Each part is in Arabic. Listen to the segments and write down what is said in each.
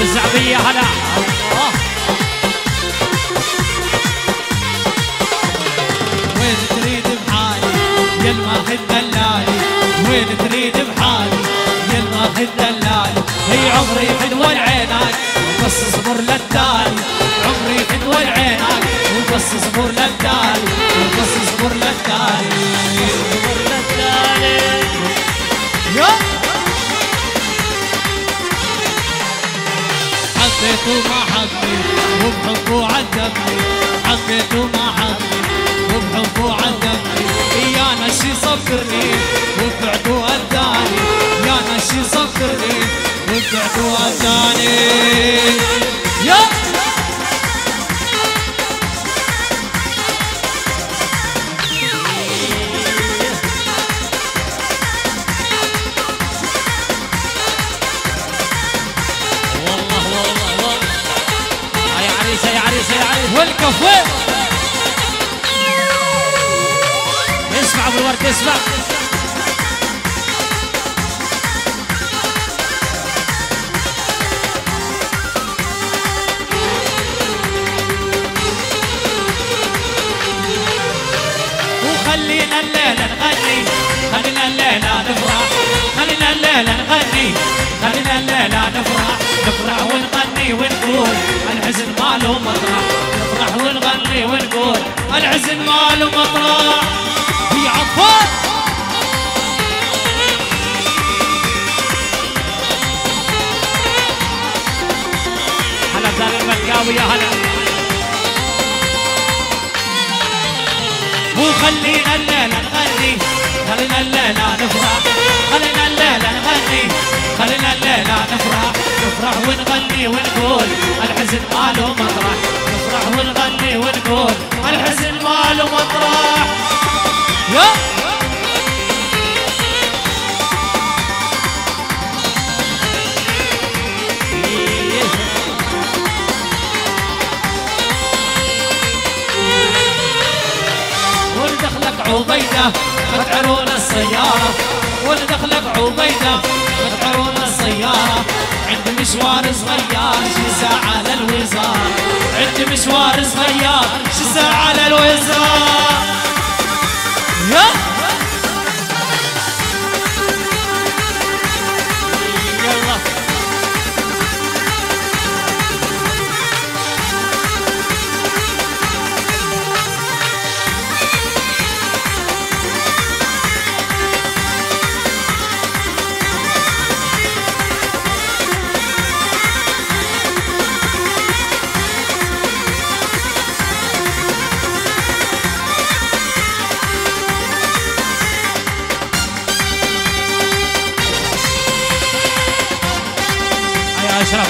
هلا بالزعبية هلا. وين تريد بحالي؟ يا الماخذ دلالي وين تريد بحالي؟ يا الماخذ دلالي هي عمري فدوى عينك وبس اصبر للتالي عذبني حبيت وما حبيت وبحبه عذبني يا نشي وداني يا نشي وداني الليلة نغني خلينا الليلة نفرح نفرح ونغني ونقول الحزن ماله مطرح نفرح ونغني ونقول الحزن ماله مطرح يا عفان هلا بدار الملقاوي يا هلا وخلينا الليلة نغني خلينا الليلة نفرح خلينا الليلة نغني خلينا الليلة نفرح نفرح ونغني ونقول الحزن ماله مطرح نفرح ونغني ونقول الحزن ماله مطرح. عبيدة متعرون السيارة. ولدخلك عبيدة متعرون السيارة. عندي مشوار صغير شي ساعة للوزارة. عندي مشوار صغير شي ساعة للوزارة.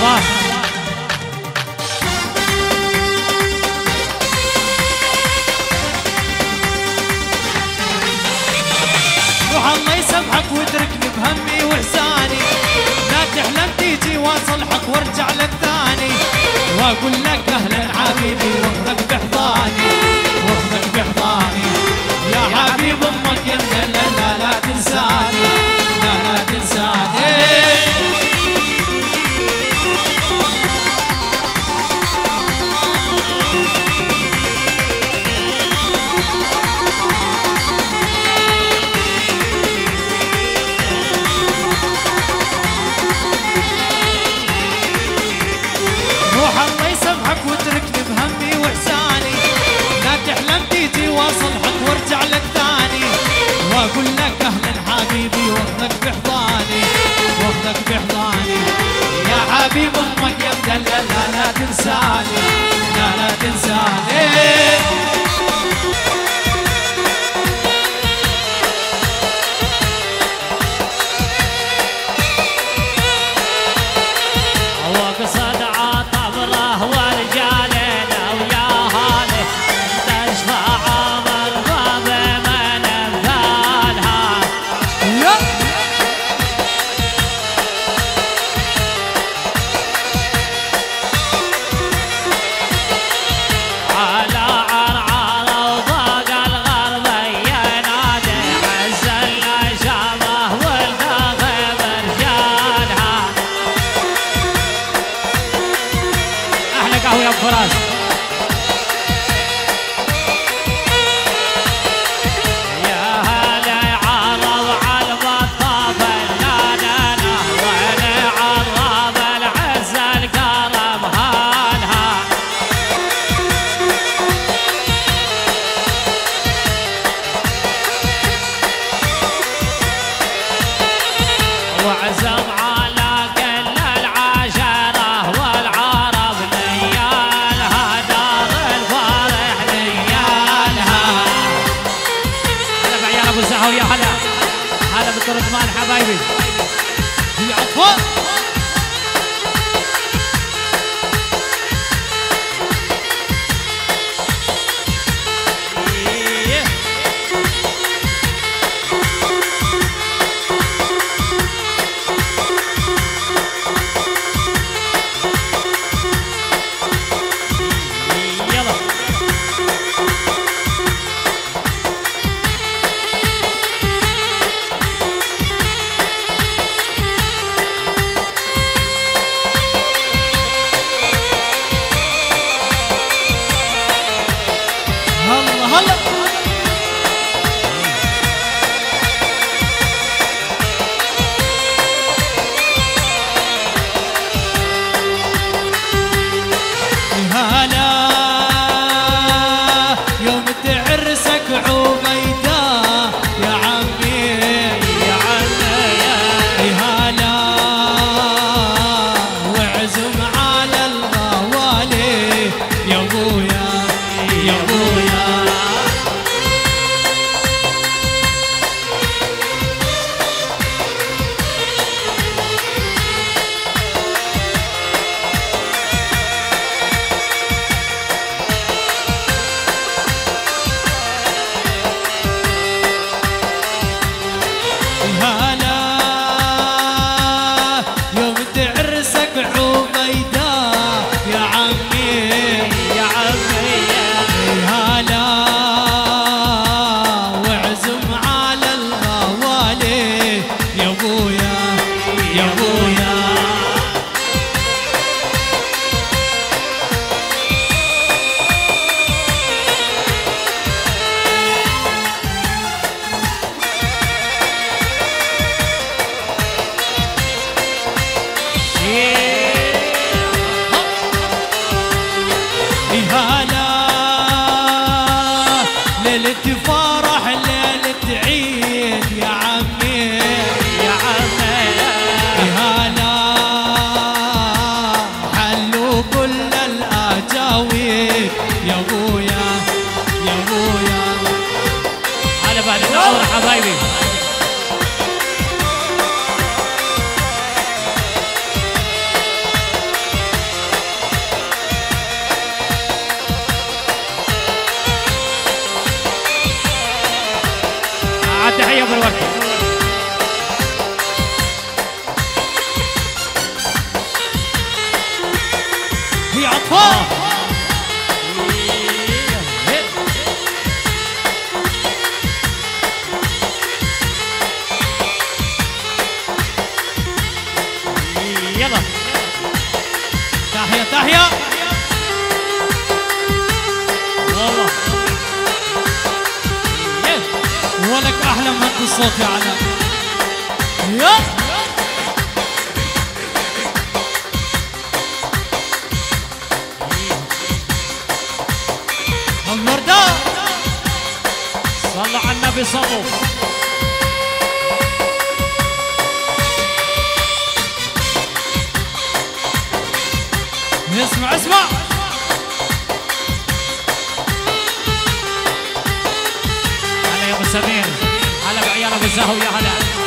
آه. روح الله يسامحك واتركني بهمي وإحزاني لا تحلم تيجي واصلحك وارجع لك ثاني وأقول لك أهلا حبيبي واخذك لا لا لا تنساني. يلا. تحية تحية. والله ولك أحلى مهد الصوت يا علاء يلا. النور صل على النبي صلوا اسمع اسمع. هلا يا أبو سمير. هلا بعيال أبو الزهو يا هلا.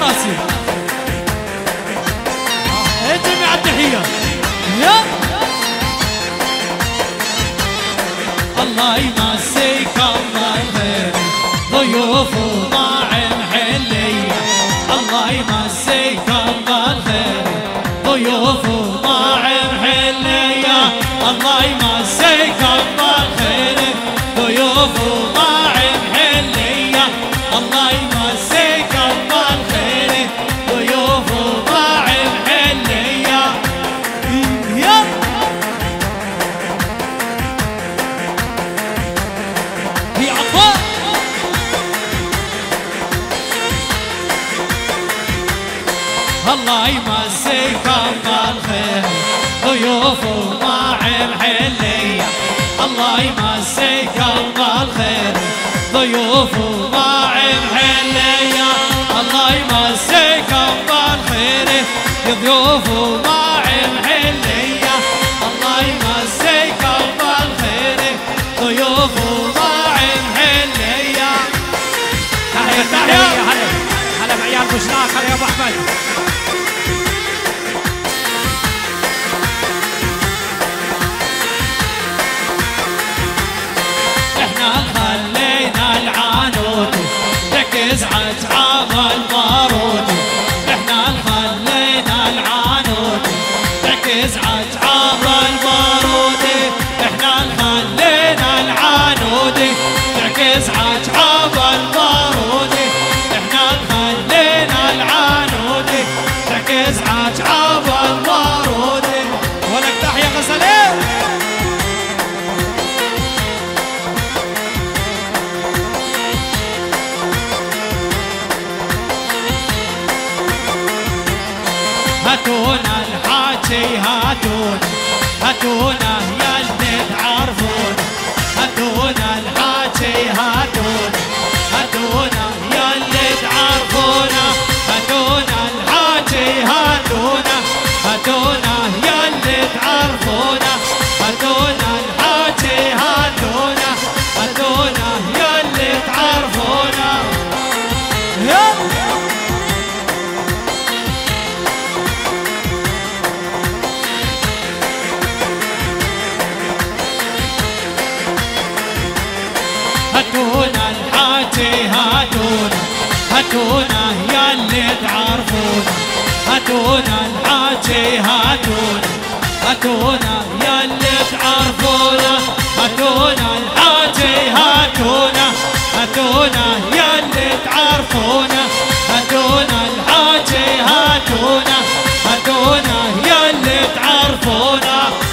راسي. آه، جميع التحية الله يمسيك الله يبارك ضيوف وطاعم حلية الله يمسيك الله خير ضيوف وطاعم حلية الله يمسيك Hadi ya Bushnak, hadi ya Ahmed. Kuna هاتونا نحاجي هاتونا هاتونا اللي تعرفونا. هاتونا نحاجي هاتونا هاتونا اللي تعرفونا. هاتونا نحاجي هاتونا هاتونا اللي تعرفونا.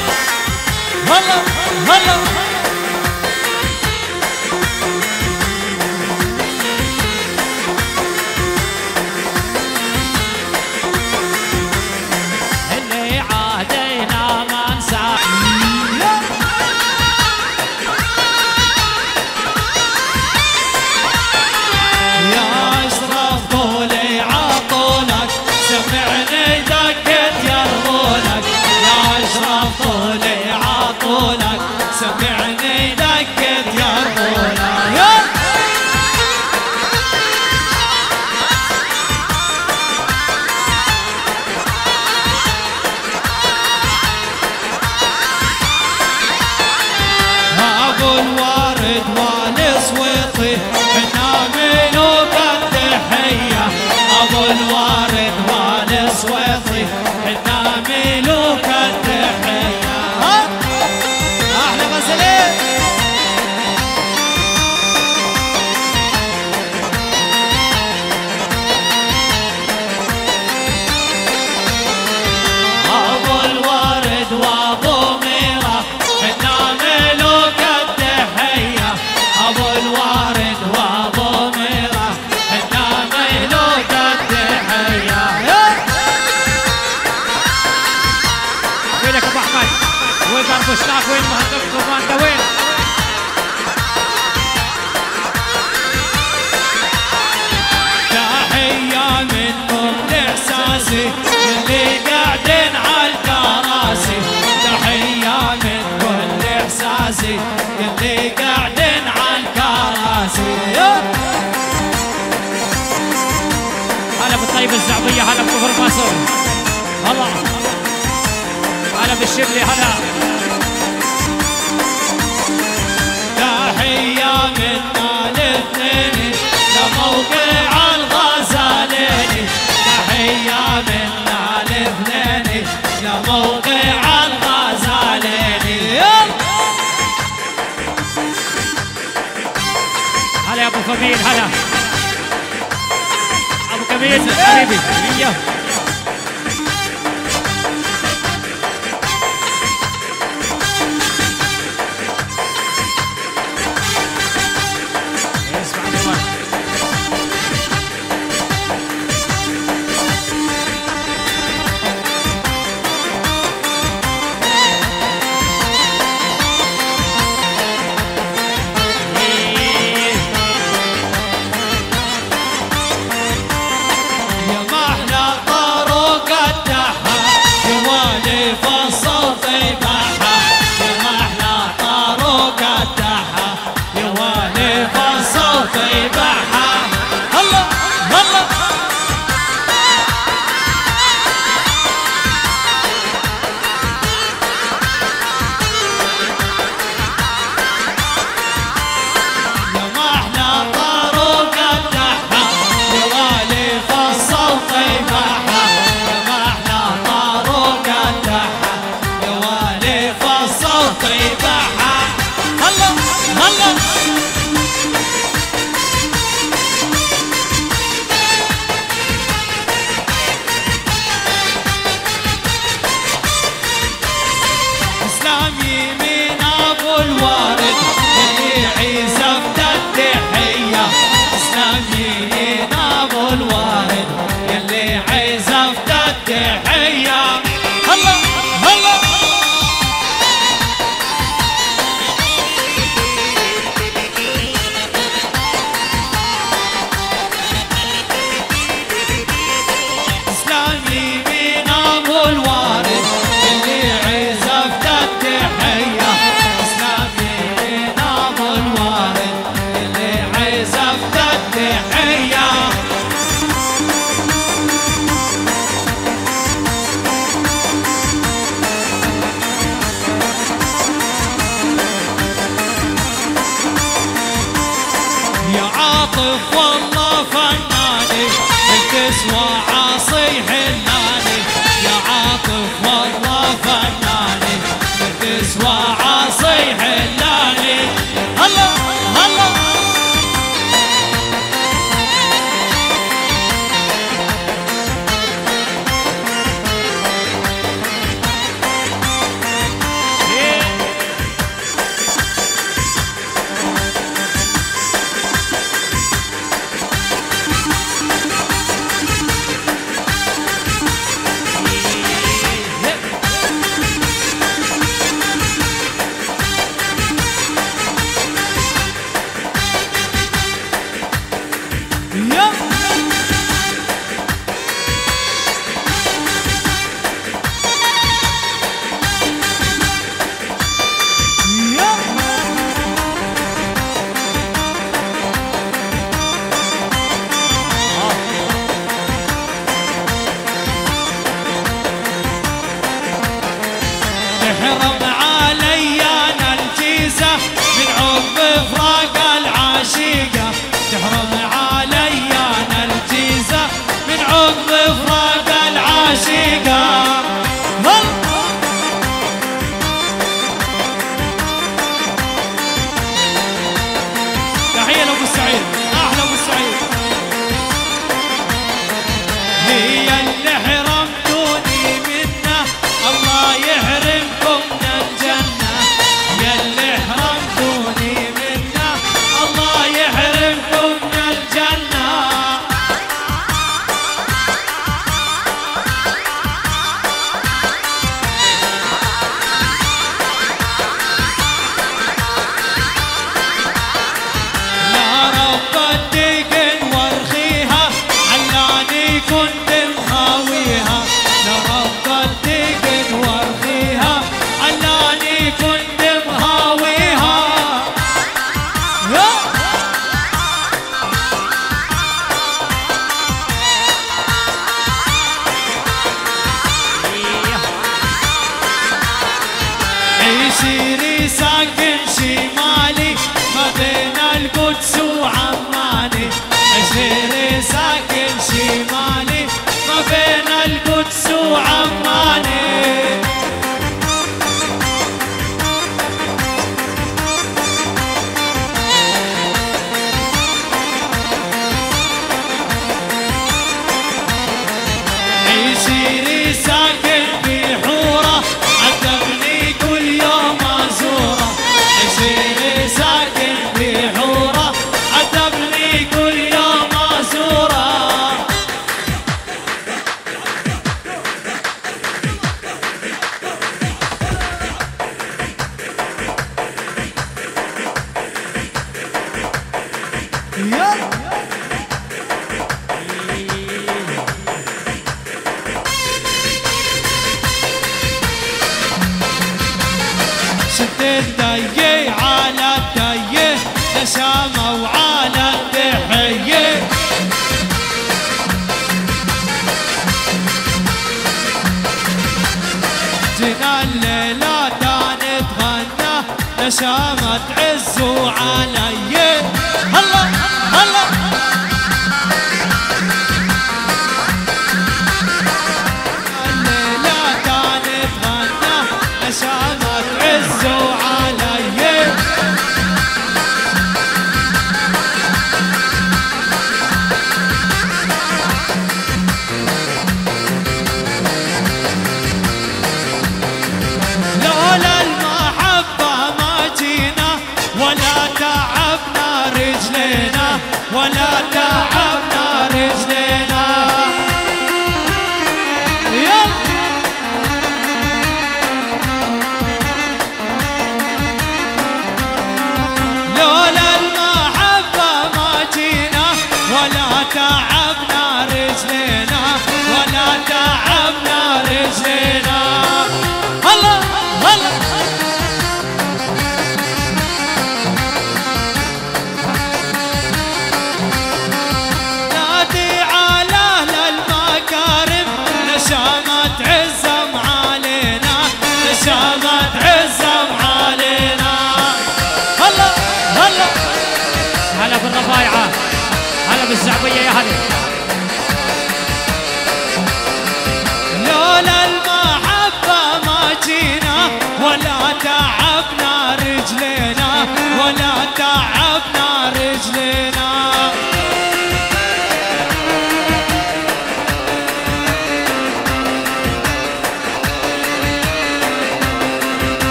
موقع الغزالين أبو فمين هلا. أبو كميس إيه. حبيبي.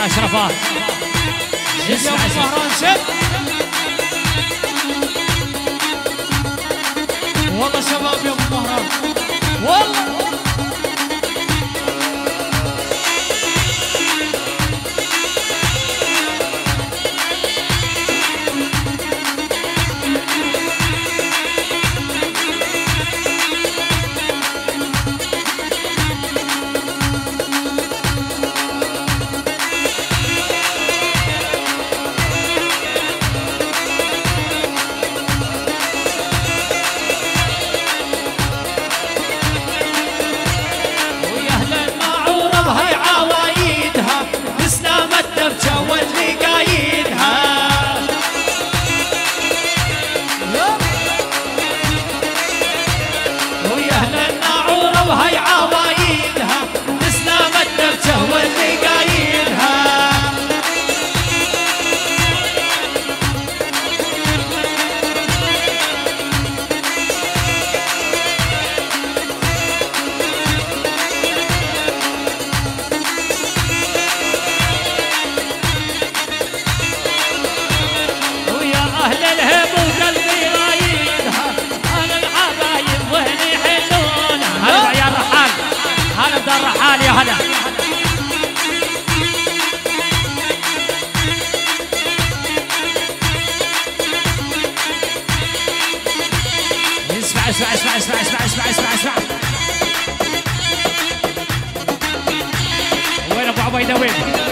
جميع أشرفات نسمع والله شباب يا أبو مهران والله. away the whip.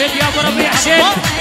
زيد يا ابو ربيع شد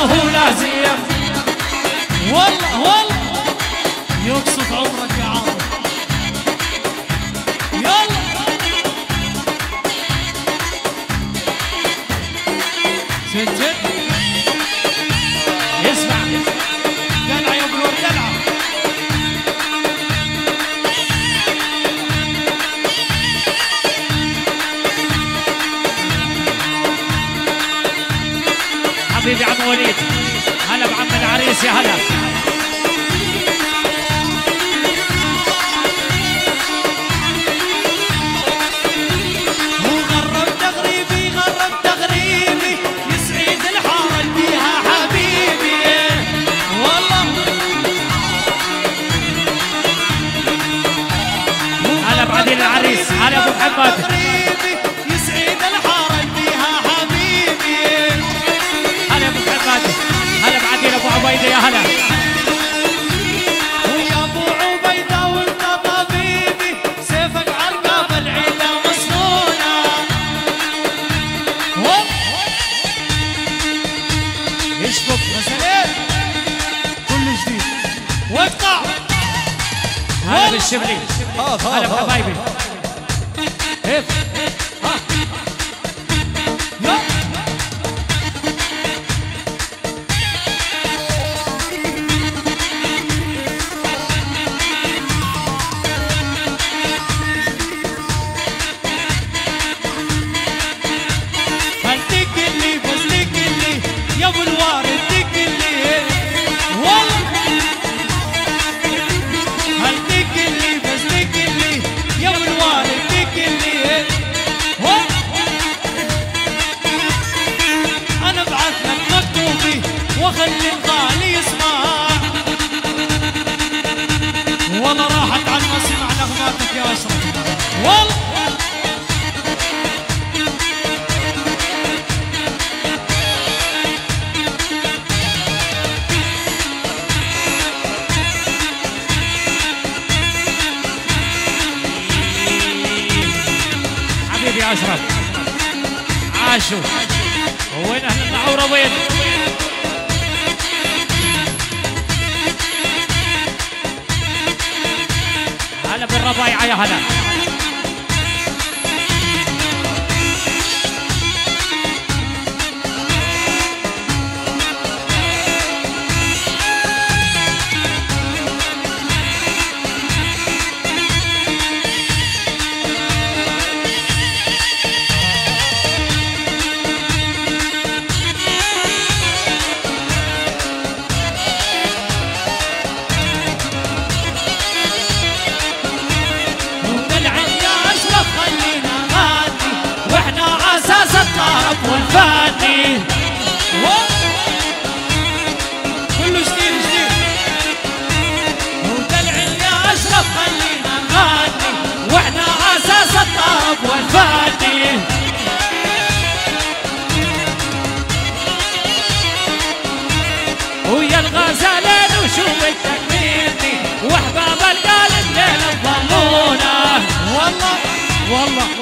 ما هو لازم. والله والله. يقصد عمرك. 제 하. والله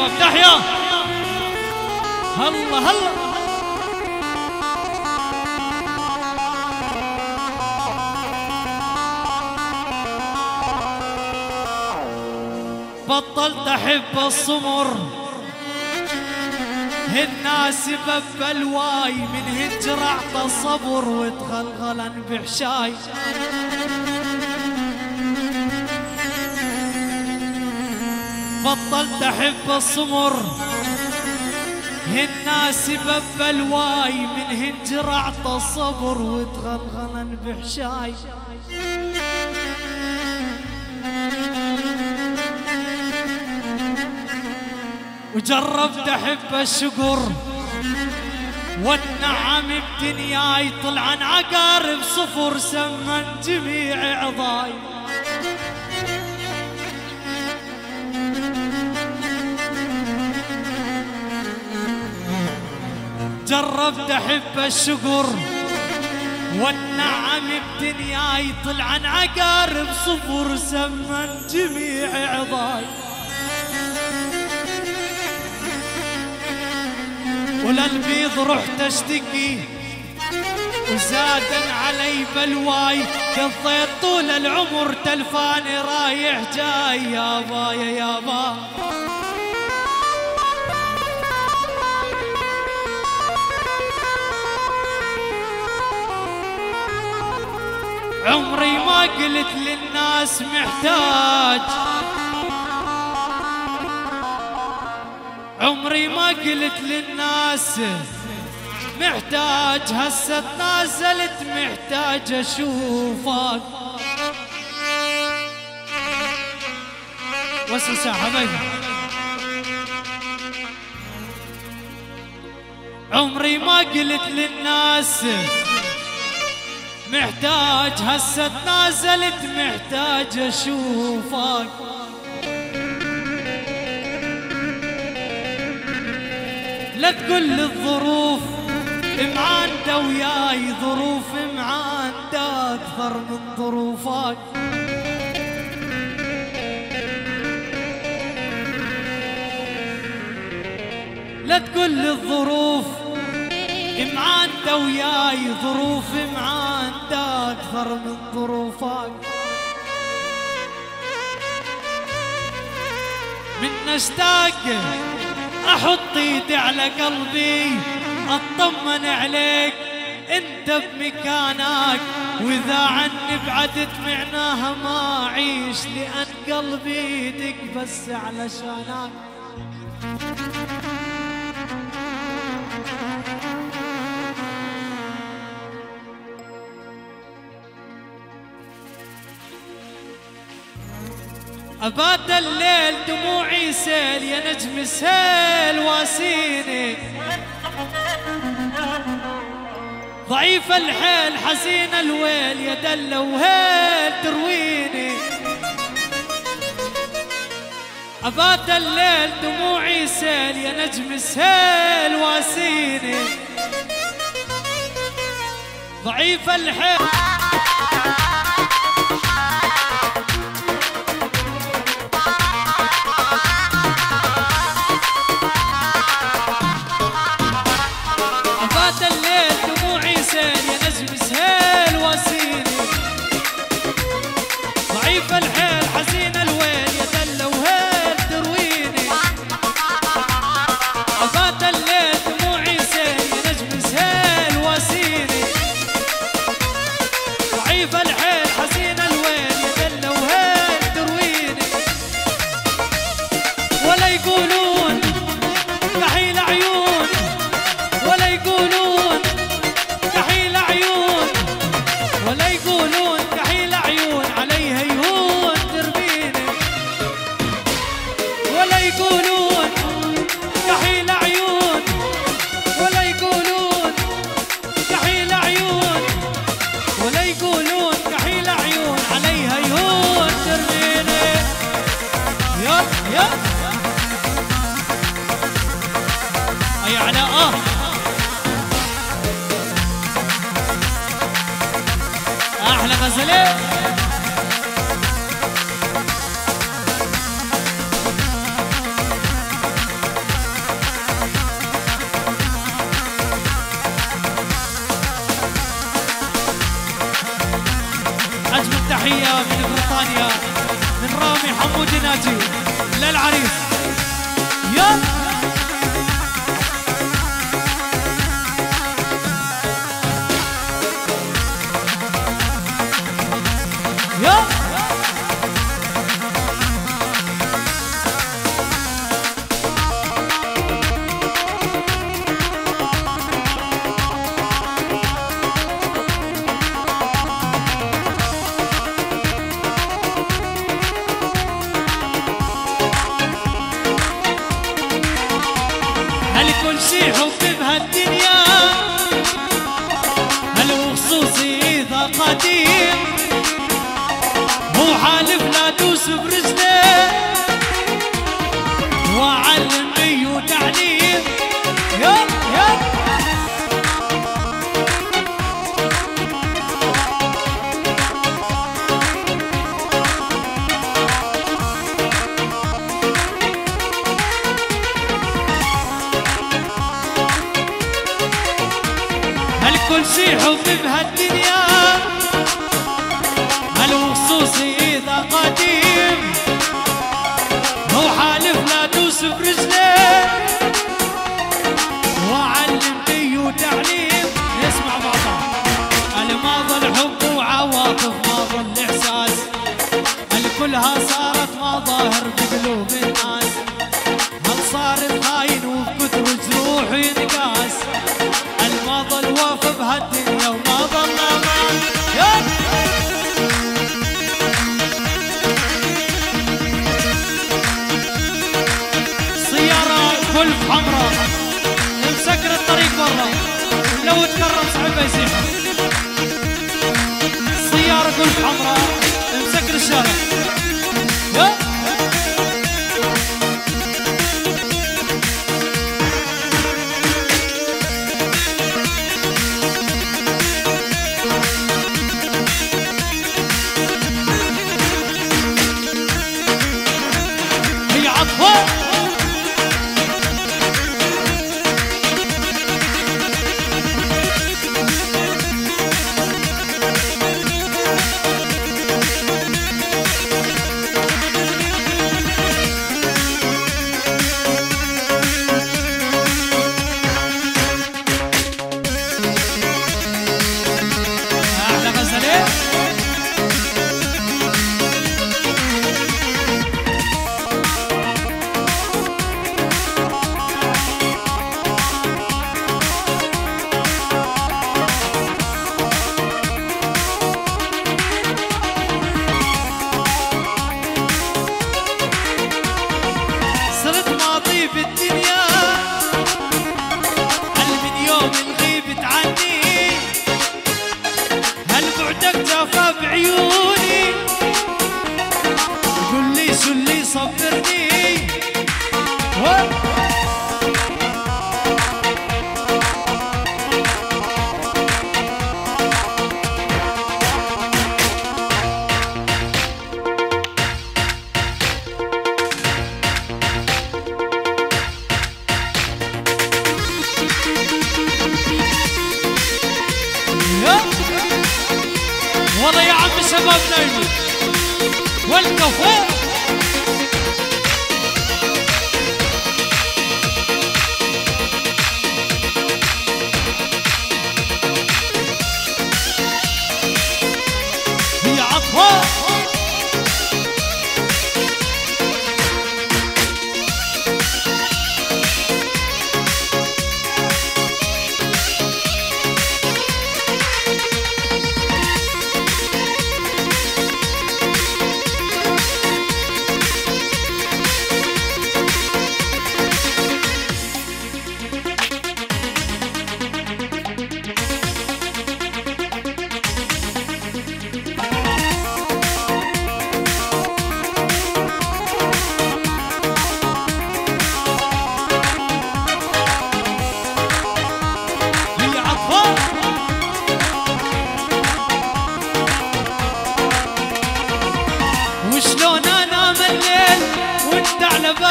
والله تحية شباب تحية هلا هلا. بطلت أحب الصمر. الناس بب الواي من هجر اعطى الصبر وتغلغلا بحشاي. بطلت احب الصمر. الناس بب الواي من اعطى الصبر وتغلغلا بحشاي. وجربت احب الشكر والنعم بدنياي طلعن عقارب صفر سمن جميع عضاي. جربت احب الشكر والنعم بدنياي طلعن عقارب صفر سمن جميع عضاي. وللبيض رحت اشتكي وزادا علي بلواي قضيت طول العمر تلفاني رايح جاي يابا يا يابا عمري ما قلت للناس محتاج. عمري ما قلت للناس محتاج. هسه تنازلت محتاج أشوفك. وسوسة حبيبي عمري ما قلت للناس محتاج هسه تنازلت محتاج اشوفك. لا تقول الظروف معاندة وياي ظروف معاندة أكثر من ظروفك. لا تقول الظروف معاندة وياي ظروف معاندة أكثر من ظروفك. من اشتاق أحط إيدي على قلبي أطمن عليك أنت بمكانك وإذا عني بعدت معناها ما أعيش لأن قلبي يدق بس علشانك. أبات الليل دموعي سيل يا نجم سيل واسيني. ضعيف الحيل حزين الويل يا دلة وهيل ترويني. أبات الليل دموعي سيل يا نجم سيل واسيني. ضعيف الحيل يا. علاء آه. أحلى غزلة. أجمل تحية من بريطانيا من رامي حمود ناجي. للعريس.